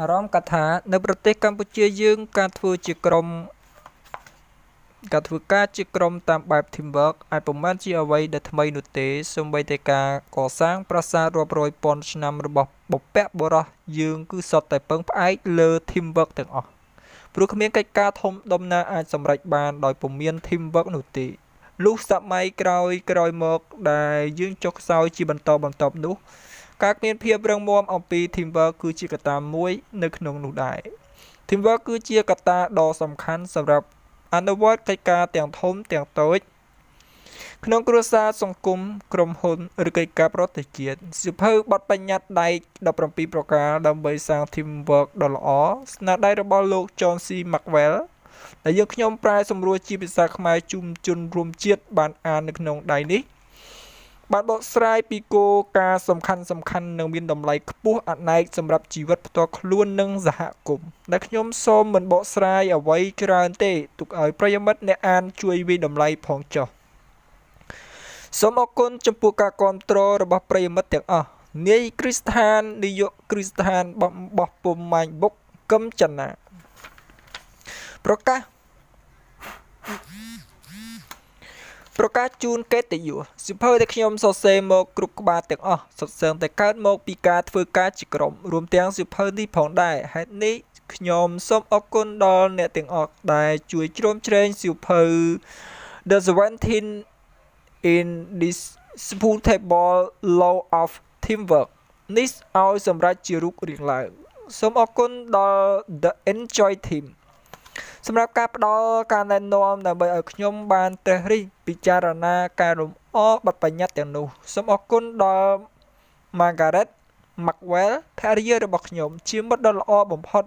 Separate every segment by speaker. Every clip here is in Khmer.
Speaker 1: អារម្មណ៍កថា នៅ ប្រទេសកម្ពុជាយើង ការធ្វើជាក្រុមការធ្វើការជាក្រុមតាមបែប teamwork អាចពុំមែនជាអ្វីដែលថ្មីនោះទេសូម្បីតែការកសាងប្រាសាទរាប់រយពាន់ឆ្នាំរបស់បុព្វបុរសយើងគឺសុទ្ធតែពឹងផ្អែកលើ teamwork ទាំងអស់ព្រោះគ្មានកិច្ចការធំដុំណាអាចសម្រេចបានដោយពុំមាន teamwork នោះទេលុះសម័យក្រោយក្រោយមកដែលយើងចុះខ្សោយជាបន្តបន្ទាប់នោះ ការគ្មានភាពរឹងមាំអំពី teamwork គឺជាកត្តាមួយ នៅក្នុងនោះដែរ teamwork គឺជាកត្តាដ៏សំខាន់សម្រាប់អនុវត្តកិច្ចការទាំងធំទាំងតូចក្នុងគ្រួសារសង្គមក្រុមហ៊ុនឬកិច្ចការប្រតិជាតិសិភៅបទបញ្ញត្តិដែក17ប្រការដើម្បីសាង teamwork ដ៏ល្អស្នាដៃរបស់លោក John C. Maxwell ដែលយើងខ្ញុំប្រែសម្រួលជាភាសាខ្មែរជុំជនរួមជាតិបានអាននៅក្នុងដៃនេះ បានបកស្រាយពីគោលការណ៍សំខាន់សំខាន់និងមានតម្លៃខ្ពស់អនេកសម្រាប់ជីវិតផ្ទាល់ខ្លួននិងសហគមន៍ដែលខ្ញុំសូមមិនបកស្រាយអ្វីច្រើនទេទុកឲ្យប្រិយមិត្តអ្នកអានជួយវិតម្លៃផងចុះសូមអរគុណចំពោះការគ្រប់គ្រងរបស់ប្រិយមិត្តទាំងអស់នាយគ្រីស្ថាននាយកគ្រីស្ថានបោះពុំម៉ាញ់បុកកឹមចនាប្រកាស ប្រកាសជូនកិត្តិយសសិភៅដែលខ្ញុំសរសេរមកគ្រប់ក្បាលទាំងអស់សុទ្ធសឹងតែកើតមកពីការធ្វើការជាក្រុមរួមទាំងសិភៅនេះផងដែរហេតុនេះខ្ញុំសូមអរគុណដល់អ្នកទាំងអស់ដែលជួយជ្រោមជ្រែងសិភៅ The 17 in disputable law of teamwork នេះឲ្យសម្រាប់ជារូបរាងឡើងសូមអរគុណដល់ The Enjoy Team សម្រាប់ការផ្ដល់ការណែនាំដើម្បីឲ្យខ្ញុំបានត្រិះរិះពិចារណាការរំអបទបញ្ញត្តិទាំងនោះសូមអរគុណដល់ Margaret Maxwell ភរិយារបស់ខ្ញុំ ជាមិត្តដ៏ល្អបំផុត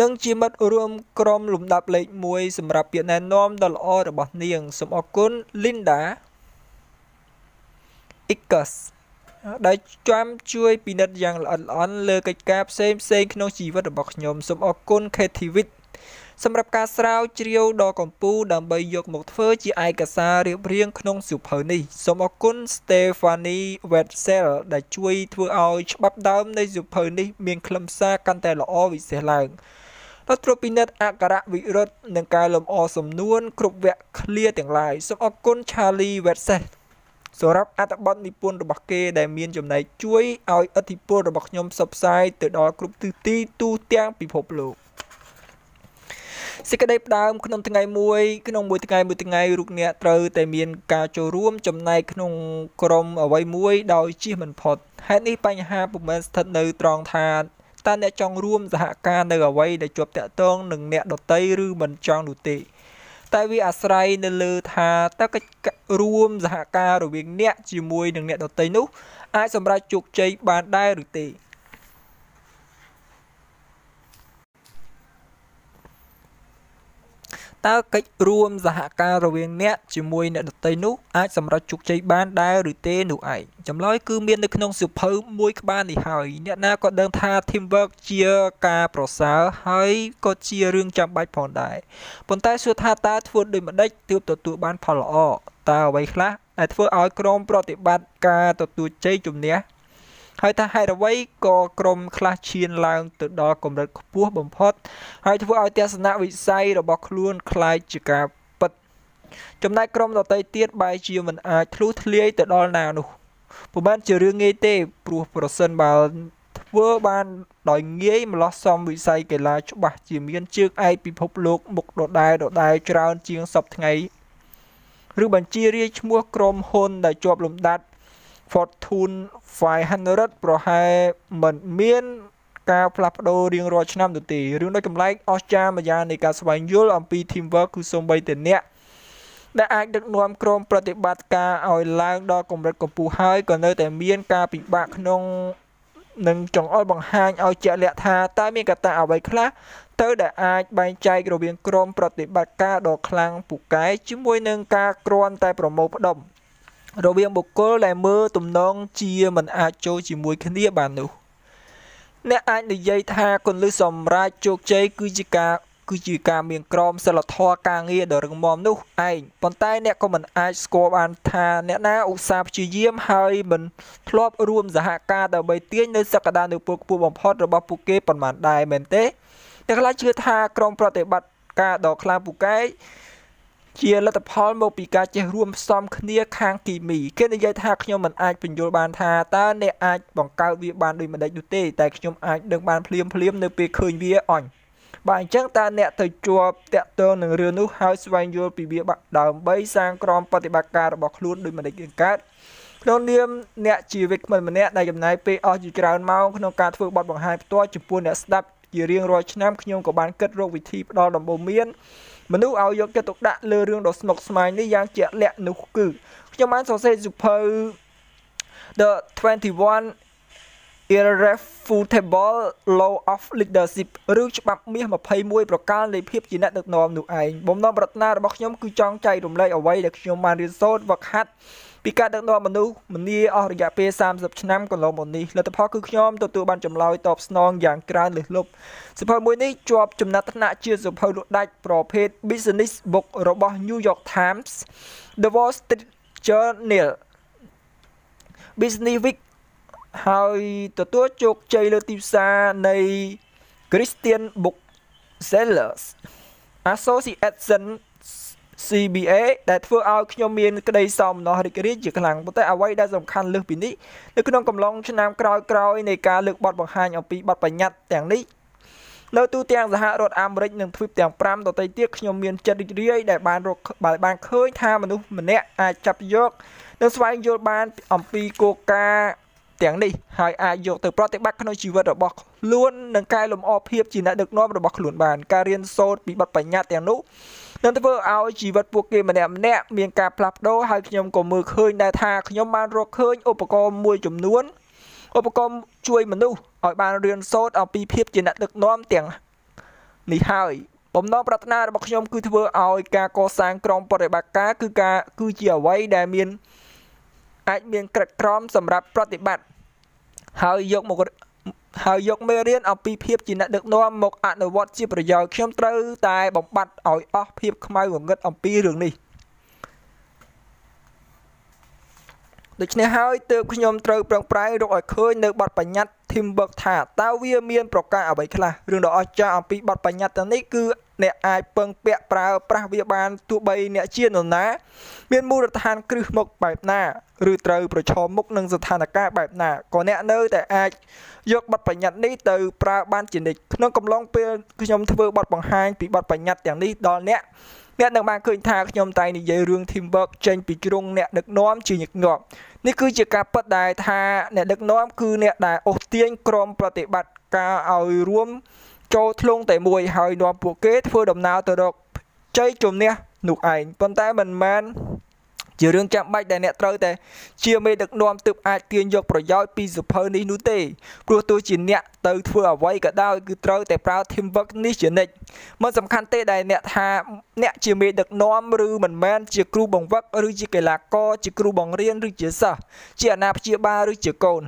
Speaker 1: និងជាមិត្តរួមក្រុមលំដាប់លេខ1សម្រាប់ពាក្យណែនាំដ៏ល្អរបស់នាងសូមអរគុណ Linda Ikas ដែលចាំជួយពិនិត្យយ៉ាងល្អិតល្អន់លើកិច្ចការផ្សេងផ្សេងក្នុងជីវិតរបស់ខ្ញុំសូមអរគុណ Ketiwit សម្រាប់ការស្រាវជ្រាវដ៏កំពូលដើម្បីយកមកធ្វើជាឯកសាររៀបរៀងក្នុងសៀវភៅនេះសូមអរគុណ Stephanie Wetzel ដែលជួយធ្វើឲ្យច្បាប់ដើមនៃសៀវភៅនេះមានខ្លឹមសារកាន់តែល្អវិសេសឡើងដល់ត្រួតពិនិត្យអក្ខរវិរុទ្ធនិងការលម្អសំនួនគ្រប់វគ្គឃ្លាទាំងឡាយសូមអរគុណ Charlie Wetzel សម្រាប់អត្ថបទនិពន្ធរបស់គេដែលមានចំណែកជួយឲ្យឥទ្ធិពលរបស់ខ្ញុំផ្សព្វផ្សាយទៅដល់គ្រប់ទិសទីទូទាំងពិភពលោកសេចក្តីផ្ដើមក្នុងថ្ងៃមួយក្នុងមួយថ្ងៃមួយថ្ងៃរូបអ្នកត្រូវតែមានការចូលរួមចំណែកក្នុងក្រុមអ្វីមួយដោយជៀសមិនផុតហេតុនេះបញ្ហាពុំមែនស្ថិតនៅត្រង់ថាតើអ្នកចង់រួមសហការនៅអ្វីដែលជាប់តាក់ទងនឹងអ្នកដតីឬមិនចង់នោះទេ តែវាអាស្រ័យនៅលើថាតើកិច្ចរួមសហការរវាងអ្នកជាមួយនឹងអ្នកដទៃនោះអាចសម្រេចជោគជ័យបានដែរឬទេ តើកិច្ចរួមសហការរវាងអ្នកជាមួយអ្នកដទៃនោះអាចសម្រេចជោគជ័យបានដែរឬទេនោះឯងចម្លើយគឺមាននៅក្នុងសៀវភៅមួយក្បាលនេះហើយអ្នកណាក៏ដឹងថា teamwork ជាការប្រសើរហើយក៏ជារឿងចាំបាច់ផងដែរប៉ុន្តែសួរថាតើធ្វើដូចម្ដេចទើបទទួលបានផលល្អតើអ្វីខ្លះដែលធ្វើឲ្យក្រុមប្រតិបត្តិការទទួលជ័យជំនះ ហើយថាហេតុអ្វីក៏ក្រុមខ្លះឈានឡើងទៅដល់កម្រិតខ្ពស់បំផុតហើយធ្វើឲ្យទស្សនវិស័យរបស់ខ្លួនคล้ายជាការពិតចំណែកក្រុមដទៃទៀតបែរជាមិនអាចធ្លុះធ្លាយទៅដល់ណានោះពុំបានជារឿងងាយទេព្រោះប្រសិនបើធ្វើបានដោយងាយម្លោះសំវិស័យកីឡាច្បាស់ជាមានជើងឯកពិភពលោកមុខដដែលដដែលច្រើនជាងសពថ្ងៃឬបញ្ជារាយឈ្មោះក្រុមហ៊ុនដែលជាប់លំដាប់ Fortune 500ប្រហែលមិនមានការផ្លាស់ប្ដូររៀងរាល់ឆ្នាំនោះទេរឿងដូចចម្លែកអស្ចារ្យម្យ៉ាងនៃការស្វែងយល់អំពី teamwork គឺសូម្បីតែអ្នកដែលអាចដឹកនាំក្រុមប្រតិបត្តិការឲ្យឡើងដល់កម្រិតកម្ពស់ហើយក៏នៅតែមានការពិបាកក្នុងនឹងចង្អុលបង្ហាញឲ្យជាក់លាក់ថាតើមានកត្តាអ្វីខ្លះទៅដែលអាចបែងចែករវាងក្រុមប្រតិបត្តិការដ៏ខ្លាំងពូកែជាមួយនឹងការគ្រាន់តែប្រមូលផ្ដុំ រវាងបុគ្គលដែលមើលទំនងជាមិនអាចចូលជាមួយគ្នាបាននោះអ្នកអាចនិយាយថាគន្លឹះសម្រាប់ជោគជ័យគឺជាការគឺជាការមានក្រមសិលធម៌ការងារដ៏រឹងមាំនោះឯងប៉ុន្តែអ្នកក៏មិនអាចស្គាល់បានថាអ្នកណាឧស្សាហ៍ព្យាយាមហើយមិនធ្លាប់រួមសហការដើម្បីទាញនៅសក្តានុពលខ្ពស់បំផុតរបស់ពួកគេប៉ុន្មានដែរមែនទេអ្នកខ្លះជឿថាក្រមប្រតិបត្តិការដ៏ខ្លាំងពូកែ ជាលទ្ធផលមកពីការចេះរួមផ្សំគ្នាខាងគីមីគេនិយាយថាខ្ញុំមិនអាចបញ្យល់បានថាតើអ្នកអាចបង្កើតវាបានដូចម្ដេចនោះទេតែខ្ញុំអាចដឹងបានភ្លាមភ្លាមនៅពេលឃើញវាអញបាទអញ្ចឹងតើអ្នកទៅជាប់តាក់ទងនឹងរឿងនោះហើយស្វែងយល់ពីវាដើម្បីសាងក្រមបប្រតិបត្តិការរបស់ខ្លួនដោយមិនដេចកើតក្នុងនាមអ្នកជាវិក្កាមម្នាក់ដែលចំណាយពេលអស់ជាច្រើនម៉ោងក្នុងការធ្វើបទបង្ហាញផ្ទាល់ចំពោះអ្នកស្ដាប់ជារៀងរាល់ឆ្នាំខ្ញុំក៏បានគិតរកវិធីផ្ដល់ដំបូន្មាន មនុស្សឲ្យយកចិត្តទុកដាក់លើរឿងដ៏ស្មុគស្មាញនេះយ៉ាងជាក់លាក់នោះគឺខ្ញុំបានសរសេរសៀវភៅ The 21 irrefutable law of leadership ឬច្បាប់មាស21ប្រការនៃភាពជាអ្នកដឹកនាំនោះឯងបំណងប្រាថ្នារបស់ខ្ញុំគឺចង់ចែករំលែកអ្វីដែលខ្ញុំបានរៀនសូត្រវឹកហាត់ ពីការដឹកនាំមនុស្សម្នាអស់រយៈពេល30ឆ្នាំកន្លងមកនេះលទ្ធផលគឺខ្ញុំទទួលបានចម្លើយតបស្នងយ៉ាងច្រើនលើសលប់សៀវភៅមួយនេះជាប់ចំណាត់ថ្នាក់ជាសៀវភៅលក់ដាច់ប្រភេទ Business Book របស់ New York Times The Wall Street Journal Business Week ហើយទទួលជោគជ័យលើទីផ្សារនៃ Christian Book Sellers Association CBA ដែលធ្វើឲ្យខ្ញុំមានក្តីសោមនស្សរីករាយជាខ្លាំងប៉ុន្តែអ្វីដែលសំខាន់លើសពីនេះនៅក្នុងកំឡុងឆ្នាំក្រោយៗនៃការលើកបទបង្ហាញអំពីបទបញ្ញត្តិទាំងនេះនៅទូទាំងសហរដ្ឋអាមេរិកនិងទ្វីបទាំង5ដទៃទៀតខ្ញុំមានចិត្តរីករាយដែលបានរកបានឃើញថាមនុស្សម្នាក់អាចចាប់យកនិងស្វែងយល់បានអំពីគោលការណ៍ទាំងនេះហើយអាចយកទៅប្រតិបត្តិក្នុងជីវិតរបស់ខ្លួននិងកែលម្អភាពជាអ្នកដឹកនាំរបស់ខ្លួនបានការរៀនសូត្រពីបទបញ្ញត្តិទាំងនោះ នឹងធ្វើឲ្យជីវិតពួកគេម្នាក់ម្នាក់មានការផ្លាស់ប្ដូរហើយខ្ញុំក៏មើលឃើញដែរថាខ្ញុំបានរកឃើញឧបករណ៍មួយចំនួនឧបករណ៍ជួយមនុស្សឲ្យបានរៀនសូត្រអំពីភាពជាអ្នកដឹកនាំទាំងនេះហើយបំណងប្រាថ្នារបស់ខ្ញុំគឺធ្វើឲ្យការកសាងក្រុមបរិបត្តិការគឺការគឺជាអ្វីដែលមានអាចមានក្រិតក្រមសម្រាប់ប្រតិបត្តិហើយយកមក ហើយយកមេរៀនអំពីភាពជាអ្នកដឹកនាំមកអនុវត្តជាប្រយោជន៍ខ្ញុំត្រូវតែបំបត្តិឲ្យអស់ភាពខ្មៅងងឹតអំពីរឿងនេះដូច្នេះហើយទើបខ្ញុំត្រូវប្រឹងប្រែងរកឲ្យឃើញនៅបទបញ្ញត្តិ Teamwork ថាតើវាមានប្រការអ្វីខ្លះរឿងដ៏អស្ចារ្យអំពីបទបញ្ញត្តិទាំងនេះគឺ អ្នកអាចពឹងពាក់ប្រើប្រាស់វាបានទោះបីអ្នកជានរណា មានមូលដ្ឋានគ្រឹះមុខបែបណាឬត្រូវប្រឈមមុខនឹងស្ថានភាពបែបណាក៏អ្នកនៅតែអាចយកបទបញ្ញត្តិនេះទៅប្រើបានជានិច្ចក្នុងកំឡុងពេលខ្ញុំធ្វើបទបង្ហាញពីបទបញ្ញត្តិទាំងនេះដល់អ្នកអ្នកនឹងបានឃើញថាខ្ញុំតែនិយាយរឿង teamwork ចេញពីជ្រុងអ្នកដឹកនាំជាញឹកញាប់នេះគឺជាការពិតដែលថាអ្នកដឹកនាំគឺអ្នកដែលអូសទាញក្រុមប្រតិបត្តិការឲ្យរួម ចូលធ្លុងតែមួយហើយនាំពួកគេធ្វើដំណើរទៅរកជ័យជំនះនោះឯងប៉ុន្តែមិនមែនជារឿងចាំបាច់ដែលអ្នកត្រូវតែជាមេដឹកនាំទើបអាចទាញយកប្រយោជន៍ពីសុភៅនេះនោះទេព្រោះទោះជាអ្នកទៅធ្វើអ្វីក៏ដោយគឺត្រូវតែប្រើ teamwork នេះជានិច្ចមិនសំខាន់ទេដែលអ្នកថាអ្នកជាមេដឹកនាំឬមិនមែនជាគ្រូបង្វឹកឬជាកីឡាករជាគ្រូបង្រៀនឬជាសិស្សជាអាណាព្យាបាលឬជាកូន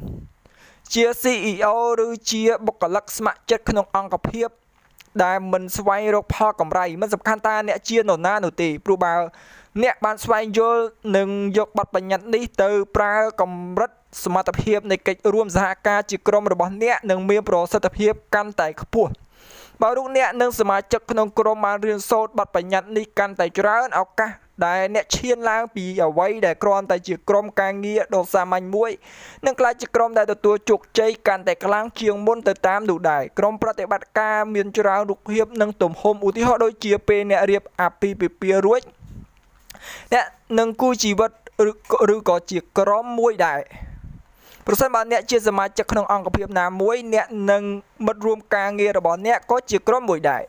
Speaker 1: ជា CEO ឬជាបុគ្គលិកស្ម័គ្រចិត្តក្នុងអង្គភាពដែលមិនស្វែងរកផលកម្រៃមិនសំខាន់តាអ្នកជានរណានោះទេព្រោះបើអ្នកបានស្វែងយល់និងយកបទបញ្ញត្តិនេះទៅប្រើកម្រិតសមត្ថភាពនៃកិច្ចរួមសហការជាក្រុមរបស់អ្នកនឹងមានប្រសិទ្ធភាពកាន់តែខ្ពស់បើរូបអ្នកនិងសមាជិកក្នុងក្រុមបានរៀនសូត្របទបញ្ញត្តិនេះកាន់តែច្រើនឱកាស ដែលអ្នកឈានឡើងពីអ្វីដែលគ្រាន់តែជាក្រុមការងារដ៏សាមញ្ញមួយនឹងក្លាយជាក្រុមដែលទទួលជោគជ័យកាន់តែខ្លាំងជាងមុនទៅតាមនោះដែរក្រុមប្រតិបត្តិការមានច្រើនរូបភាពនិងទំហំឧទាហរណ៍ដូចជាពេលអ្នករៀបអាពាហ៍ពិពាហ៍រួចអ្នកនឹងគូជីវិតឬក៏ជាក្រុមមួយដែរ ប្រសិនបើអ្នកជាសមាជិកក្នុងអង្គភាពណាមួយអ្នកនិងមិត្តរួមការងាររបស់អ្នកក៏ជាក្រុមមួយដែរ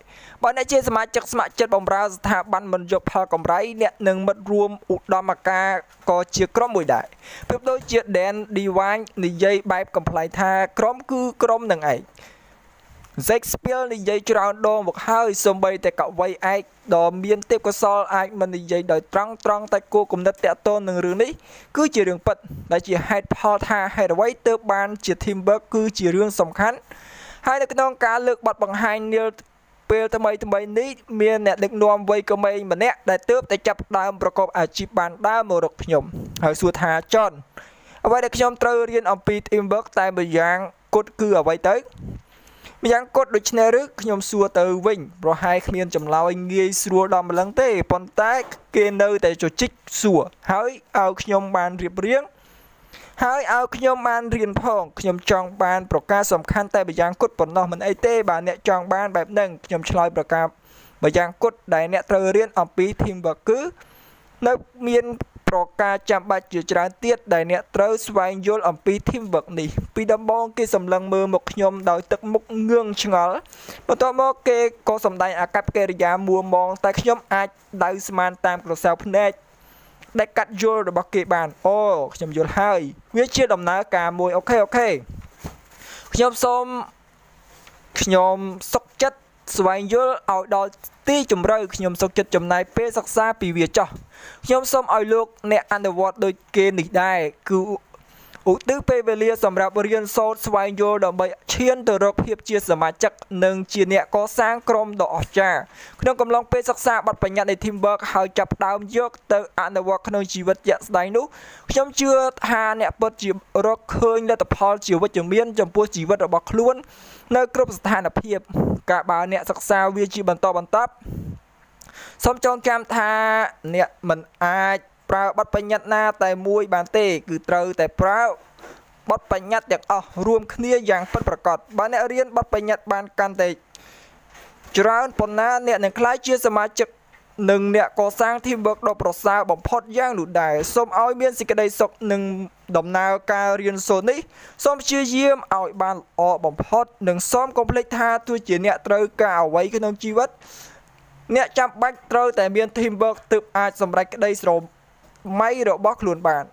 Speaker 1: បើអ្នកជាសមាជិកស្ម័គ្រចិត្តបម្រើស្ថាប័នមិនយកផលកម្រៃអ្នកនិងមិត្តរួមឧត្តមការក៏ជាក្រុមមួយដែរប្រៀបដូចជា Dan Divine និយាយបែបកំ pl ៃថាក្រុមគឺក្រុមនឹងឯង Shakespeare និយាយច្រើនដងមកហើយសូម្បីតែកវីឯកដ៏មានទេពកោសល្យអាចមិននិយាយដោយត្រង់ត្រង់តែគោលគំនិតតាក់ទងនឹងរឿងនេះគឺជារឿងពិតដែលជាហេតុផលថាហេតុអ្វីទើបបានជា teamwork គឺជារឿងសំខាន់ហើយនៅក្នុងការលើកបទបង្ហាញ Neil ពេលថ្មីថ្មីនេះមានអ្នកដឹកនាំវ័យក្មេងម្នាក់ដែលទើបតែចាប់ដើមប្រកបអាជីពបានដើមមករកខ្ញុំហើយសួរថាចនអ្វីដែលខ្ញុំត្រូវរៀនអំពី teamwork តែម្យ៉ាងគត់គឺអ្វីទៅ ម្យ៉ាងគត់ដូច្នេះឬខ្ញុំសួរទៅវិញប្រហែលគ្មានចម្លើយងាយស្រួលដល់ម្លឹងទេប៉ុន្តែគេនៅតែជជិកសួរហើយឲ្យខ្ញុំបានរៀបរៀងហើយឲ្យខ្ញុំបានរៀនផងខ្ញុំចង់បានប្រកាសសំខាន់តែម្យ៉ាងគត់ប៉ុណ្ណោះមិនអីទេបើអ្នកចង់បានបែបហ្នឹងខ្ញុំឆ្លើយប្រកាសម្យ៉ាងគត់ដែលអ្នកត្រូវរៀនអំពី teamwork គឺនៅមានប្រការចាំបាច់ជាច្រើនទៀតដែលអ្នកត្រូវស្វែងយល់អំពី teamwork នេះពីដំបូងគេសម្លឹងមើលមកខ្ញុំដោយទឹកមុខងឿងឆ្ងល់បន្ទាប់មកគេក៏សម្ដែងអាកប្បកិរិយាមួមងតែខ្ញុំអាចដៅស្មានតាមក្រសែភ្នែកដែលកាត់យល់របស់គេបានអូខ្ញុំយល់ហើយវាជាដំណើរការមួយ okay okayខ្ញុំសូមខ្ញុំសុខចិត្ត ស្វែងយល់ឲ្យដល់ទីជម្រៅខ្ញុំសុខចិត្តចំណាយពេលសិក្សាពីវាចោះខ្ញុំសូមឲ្យលោកអ្នកអនុវត្តដូចគេនេះដែរគឺ ឧទ្ទិសពេលវេលាសម្រាប់រៀនសូត្រស្វែងយល់ដើម្បីឈានទៅរកភាពជាសមាជិកនិងជាអ្នកកសាងក្រុមដ៏អស្ចារ្យក្នុងកំឡុងពេលសិក្សាបទបញ្ញត្តិនៃ Teamwork ហើយចាប់ផ្ដើមយកទៅអនុវត្តក្នុងជីវិតជាក់ស្ដែងនោះខ្ញុំជឿថាអ្នកពិតជារកឃើញលទ្ធផលជាវិជ្ជមានចំពោះជីវិតរបស់ខ្លួននៅគ្រប់ស្ថានភាពការបើអ្នកសិក្សាវាជាបន្តបន្ទាប់សូមចងចាំថាអ្នកមិនអាច ប្រើបទបញ្ញត្តិណាតែមួយបានទេ គឺត្រូវតែប្រើបទបញ្ញត្តិទាំងអស់រួមគ្នាយ៉ាងពិតប្រាកដបើអ្នករៀនបទបញ្ញត្តិបានកាន់តែច្រើនប៉ុណ្ណាអ្នកនឹងក្លាយជាសមាជិកនិងអ្នកកសាង teamwork ដ៏ប្រសើរបំផុតយ៉ាងនោះដែរសូមឲ្យមានសេចក្តីសុខនឹងដំណើរការរៀនសូត្រនេះសូមព្យាយាមឲ្យបានល្អបំផុត និងសូមកុំភ្លេចថាទោះជាអ្នកត្រូវការអ្វីក្នុងជីវិត អ្នកចាំបាច់ត្រូវតែមាន teamwork ទើបអាចសម្រេចក្តីស្រ មៃរបស់ខ្លួនបាន